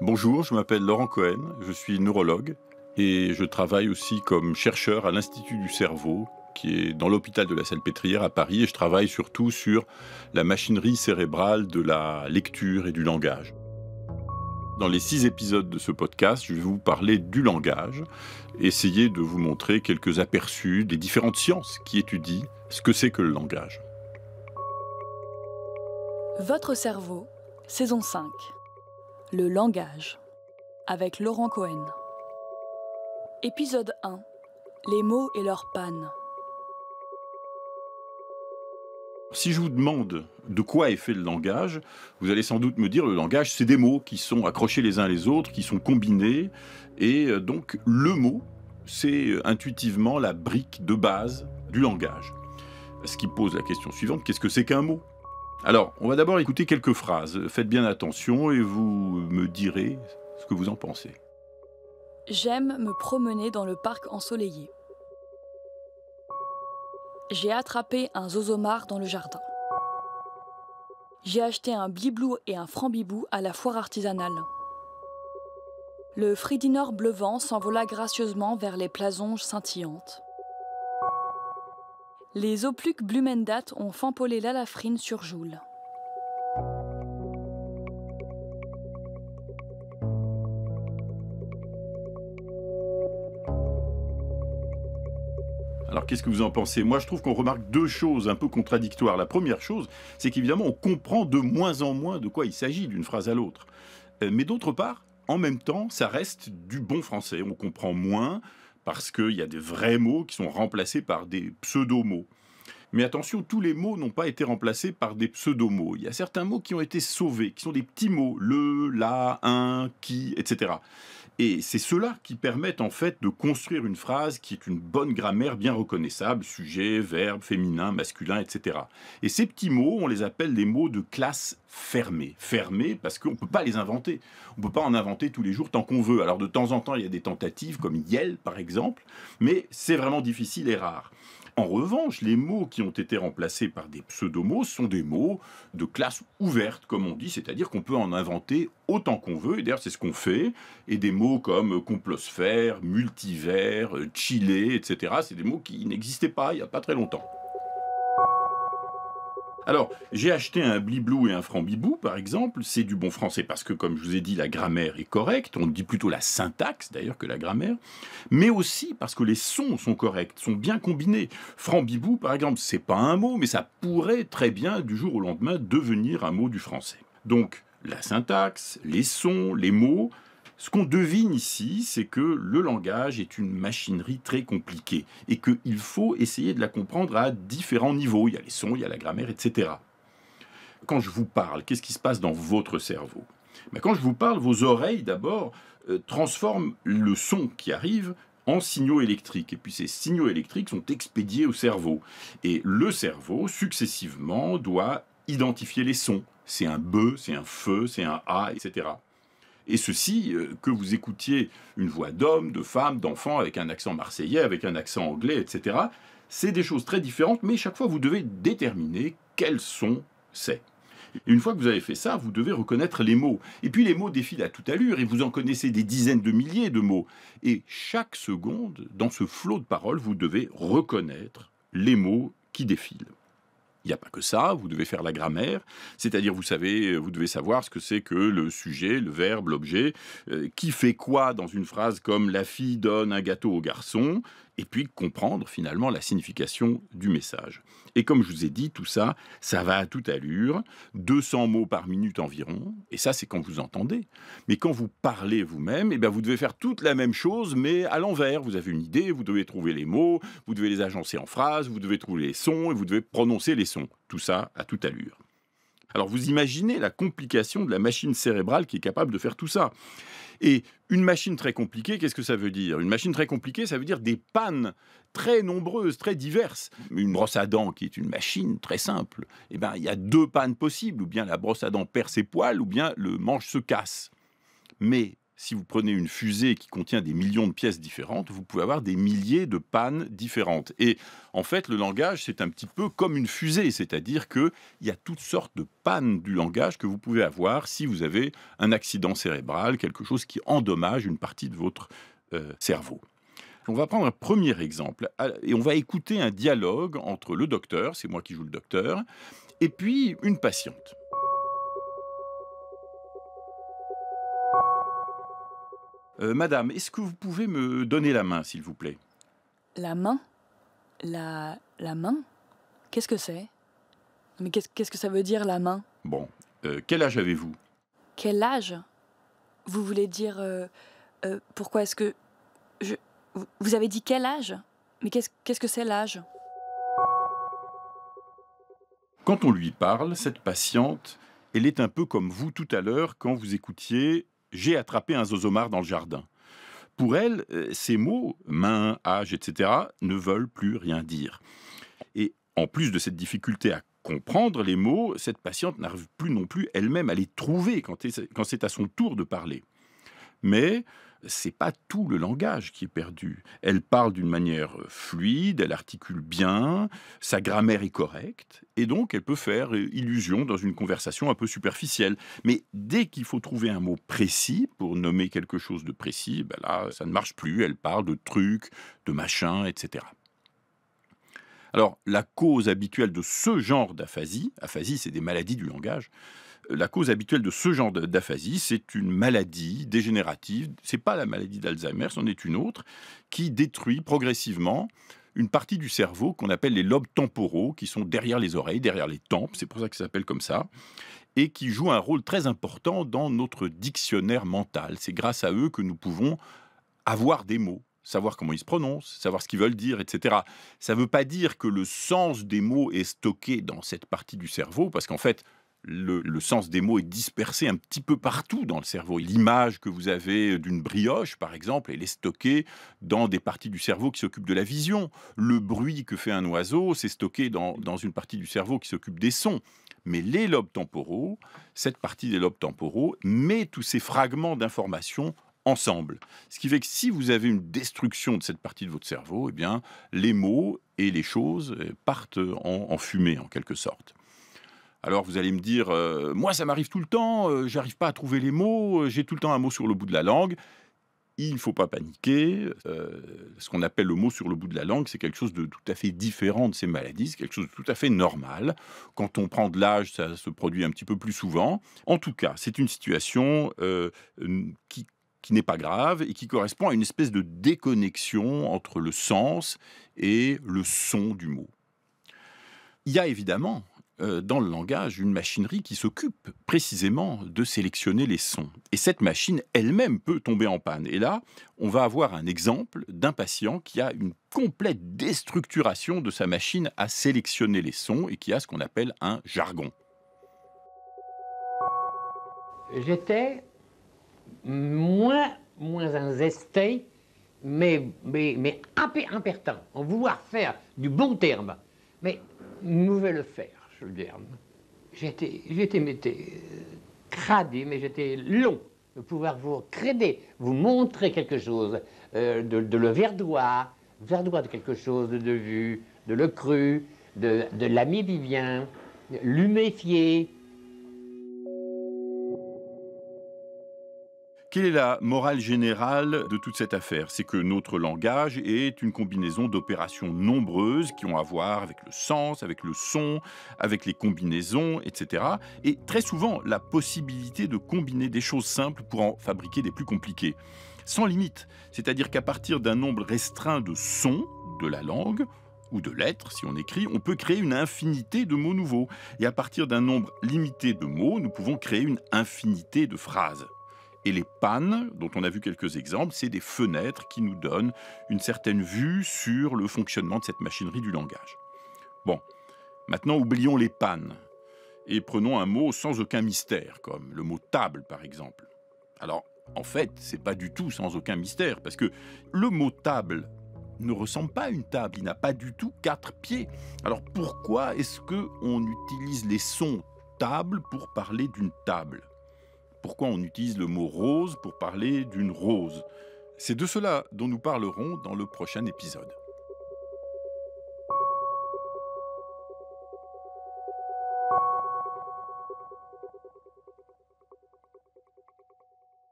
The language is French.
Bonjour, je m'appelle Laurent Cohen, je suis neurologue et je travaille aussi comme chercheur à l'Institut du cerveau qui est dans l'hôpital de la Salpêtrière à Paris et je travaille surtout sur la machinerie cérébrale de la lecture et du langage. Dans les six épisodes de ce podcast, je vais vous parler du langage, essayer de vous montrer quelques aperçus des différentes sciences qui étudient ce que c'est que le langage. Votre cerveau, saison 5. Le langage. Avec Laurent Cohen. Épisode 1. Les mots et leur panne. Si je vous demande de quoi est fait le langage, vous allez sans doute me dire le langage, c'est des mots qui sont accrochés les uns les autres, qui sont combinés, et donc le mot, c'est intuitivement la brique de base du langage. Ce qui pose la question suivante, qu'est-ce que c'est qu'un mot? Alors, on va d'abord écouter quelques phrases. Faites bien attention et vous me direz ce que vous en pensez. J'aime me promener dans le parc ensoleillé. J'ai attrapé un zozomar dans le jardin. J'ai acheté un bliblou et un frambibou à la foire artisanale. Le fridinor bleuvant s'envola gracieusement vers les plasonges scintillantes. Les opluques Blumendat ont fampolé l'alafrine sur Joule. Alors qu'est-ce que vous en pensez? Moi je trouve qu'on remarque deux choses un peu contradictoires. La première chose, c'est qu'évidemment on comprend de moins en moins de quoi il s'agit d'une phrase à l'autre. Euh, mais d'autre part, en même temps, ça reste du bon français. On comprend moins, parce qu'il y a des vrais mots qui sont remplacés par des pseudo-mots. Mais attention, tous les mots n'ont pas été remplacés par des pseudo-mots. Il y a certains mots qui ont été sauvés, qui sont des petits mots, le, la, un, qui, etc. Et c'est cela qui permettent en fait de construire une phrase qui est une bonne grammaire bien reconnaissable, sujet, verbe, féminin, masculin, etc. Et ces petits mots, on les appelle des mots de classe fermée. Fermée parce qu'on ne peut pas les inventer. On ne peut pas en inventer tous les jours tant qu'on veut. Alors de temps en temps, il y a des tentatives comme Yel par exemple, mais c'est vraiment difficile et rare. En revanche, les mots qui ont été remplacés par des pseudomots sont des mots de classe ouverte, comme on dit, c'est-à-dire qu'on peut en inventer autant qu'on veut, et d'ailleurs c'est ce qu'on fait, et des mots comme complosphère, multivers, chilé, etc., c'est des mots qui n'existaient pas il n'y a pas très longtemps. Alors, j'ai acheté un bliblou et un frambibou, par exemple. C'est du bon français parce que, comme je vous ai dit, la grammaire est correcte. On dit plutôt la syntaxe, d'ailleurs, que la grammaire. Mais aussi parce que les sons sont corrects, sont bien combinés. Frambibou, par exemple, c'est pas un mot, mais ça pourrait très bien, du jour au lendemain, devenir un mot du français. Donc, la syntaxe, les sons, les mots, ce qu'on devine ici, c'est que le langage est une machinerie très compliquée et qu'il faut essayer de la comprendre à différents niveaux. Il y a les sons, il y a la grammaire, etc. Quand je vous parle, qu'est-ce qui se passe dans votre cerveau? Mais ben, Quand je vous parle, vos oreilles d'abord euh, transforment le son qui arrive en signaux électriques. Et puis ces signaux électriques sont expédiés au cerveau. Et le cerveau, successivement, doit identifier les sons. C'est un be, c'est un feu, c'est un a, etc. Et ceci, euh, que vous écoutiez une voix d'homme, de femme, d'enfant, avec un accent marseillais, avec un accent anglais, etc., c'est des choses très différentes, mais chaque fois vous devez déterminer quel son c'est. Et une fois que vous avez fait ça, vous devez reconnaître les mots. Et puis les mots défilent à toute allure, et vous en connaissez des dizaines de milliers de mots. Et chaque seconde, dans ce flot de paroles, vous devez reconnaître les mots qui défilent. Il n'y a pas que ça, vous devez faire la grammaire, c'est-à-dire vous savez, vous devez savoir ce que c'est que le sujet, le verbe, l'objet, euh, qui fait quoi dans une phrase comme la fille donne un gâteau au garçon, et puis comprendre finalement la signification du message. Et comme je vous ai dit, tout ça, ça va à toute allure, 200 mots par minute environ, et ça c'est quand vous entendez. Mais quand vous parlez vous-même, eh bien vous devez faire toute la même chose, mais à l'envers. Vous avez une idée, vous devez trouver les mots, vous devez les agencer en phrases, vous devez trouver les sons, et vous devez prononcer les. Tout ça à toute allure. Alors vous imaginez la complication de la machine cérébrale qui est capable de faire tout ça. Et une machine très compliquée, qu'est-ce que ça veut dire? Une machine très compliquée, ça veut dire des pannes très nombreuses, très diverses. Une brosse à dents qui est une machine très simple, eh ben, il y a deux pannes possibles, ou bien la brosse à dents perd ses poils, ou bien le manche se casse. Mais si vous prenez une fusée qui contient des millions de pièces différentes, vous pouvez avoir des milliers de pannes différentes. Et en fait, le langage, c'est un petit peu comme une fusée, c'est-à-dire qu'il y a toutes sortes de pannes du langage que vous pouvez avoir si vous avez un accident cérébral, quelque chose qui endommage une partie de votre euh, cerveau. On va prendre un premier exemple et on va écouter un dialogue entre le docteur, c'est moi qui joue le docteur, et puis une patiente. Euh, madame, est-ce que vous pouvez me donner la main, s'il vous plaît? La main? La, la main? Qu'est-ce que c'est? Mais qu'est-ce que ça veut dire, la main? Bon, euh, quel âge avez-vous? Quel âge? Vous voulez dire... Euh, pourquoi est-ce que... Je, vous avez dit quel âge? Mais qu'est-ce que c'est l'âge? Quand on lui parle, cette patiente, elle est un peu comme vous tout à l'heure quand vous écoutiez j'ai attrapé un zozomar dans le jardin. Pour elle, euh, ces mots, main, âge, etc., ne veulent plus rien dire. Et en plus de cette difficulté à comprendre les mots, cette patiente n'arrive plus non plus elle-même à les trouver quand c'est à son tour de parler. Mais c'est pas tout le langage qui est perdu. Elle parle d'une manière fluide, elle articule bien, sa grammaire est correcte, et donc elle peut faire illusion dans une conversation un peu superficielle. Mais dès qu'il faut trouver un mot précis pour nommer quelque chose de précis, ben là, ça ne marche plus. Elle parle de trucs, de machins, etc. Alors, la cause habituelle de ce genre d'aphasie, aphasie, c'est des maladies du langage, la cause habituelle de ce genre d'aphasie, c'est une maladie dégénérative. C'est pas la maladie d'Alzheimer, c'en est une autre qui détruit progressivement une partie du cerveau qu'on appelle les lobes temporaux, qui sont derrière les oreilles, derrière les tempes. C'est pour ça que ça s'appelle comme ça et qui jouent un rôle très important dans notre dictionnaire mental. C'est grâce à eux que nous pouvons avoir des mots, savoir comment ils se prononcent, savoir ce qu'ils veulent dire, etc. Ça ne veut pas dire que le sens des mots est stocké dans cette partie du cerveau, parce qu'en fait, le, sens des mots est dispersé un petit peu partout dans le cerveau. L'image que vous avez d'une brioche, par exemple, elle est stockée dans des parties du cerveau qui s'occupent de la vision. Le bruit que fait un oiseau, c'est stocké dans, dans une partie du cerveau qui s'occupe des sons. Mais les lobes temporaux, cette partie des lobes temporaux, met tous ces fragments d'informations ensemble. Ce qui fait que si vous avez une destruction de cette partie de votre cerveau, eh bien, les mots et les choses partent en fumée, en quelque sorte. Alors vous allez me dire, euh, moi ça m'arrive tout le temps, euh, j'arrive pas à trouver les mots, euh, j'ai tout le temps un mot sur le bout de la langue. Il ne faut pas paniquer. ce qu'on appelle le mot sur le bout de la langue, c'est quelque chose de tout à fait différent de ces maladies, c'est quelque chose de tout à fait normal. Quand on prend de l'âge, ça se produit un petit peu plus souvent. En tout cas, c'est une situation qui, n'est pas grave et qui correspond à une espèce de déconnexion entre le sens et le son du mot. Il y a évidemment dans le langage une machinerie qui s'occupe précisément de sélectionner les sons. Et cette machine elle-même peut tomber en panne. Et là, on va avoir un exemple d'un patient qui a une complète déstructuration de sa machine à sélectionner les sons et qui a ce qu'on appelle un jargon. J'étais moins, moins zesté, mais, mais, mais impertant, en vouloir faire du bon terme. Mais nous le faire. J'étais, euh, cradé, mais j'étais long de pouvoir vous créder, vous montrer quelque chose, euh, de, le verdois, verdois de quelque chose de vu, de le cru, de, de l'ami vivien, l'huméfier, Quelle est la morale générale de toute cette affaire? C'est que notre langage est une combinaison d'opérations nombreuses qui ont à voir avec le sens, avec le son, avec les combinaisons, etc. Et très souvent, la possibilité de combiner des choses simples pour en fabriquer des plus compliquées. Sans limite. C'est-à-dire qu'à partir d'un nombre restreint de sons de la langue, ou de lettres, si on écrit, on peut créer une infinité de mots nouveaux. Et à partir d'un nombre limité de mots, nous pouvons créer une infinité de phrases. Et les pannes, dont on a vu quelques exemples, c'est des fenêtres qui nous donnent une certaine vue sur le fonctionnement de cette machinerie du langage. Bon, maintenant oublions les pannes et prenons un mot sans aucun mystère, comme le mot table par exemple. Alors, en fait, c'est pas du tout sans aucun mystère, parce que le mot table ne ressemble pas à une table, il n'a pas du tout quatre pieds. Alors pourquoi est-ce que on utilise les sons table pour parler d'une table? Pourquoi on utilise le mot rose pour parler d'une rose. C'est de cela dont nous parlerons dans le prochain épisode.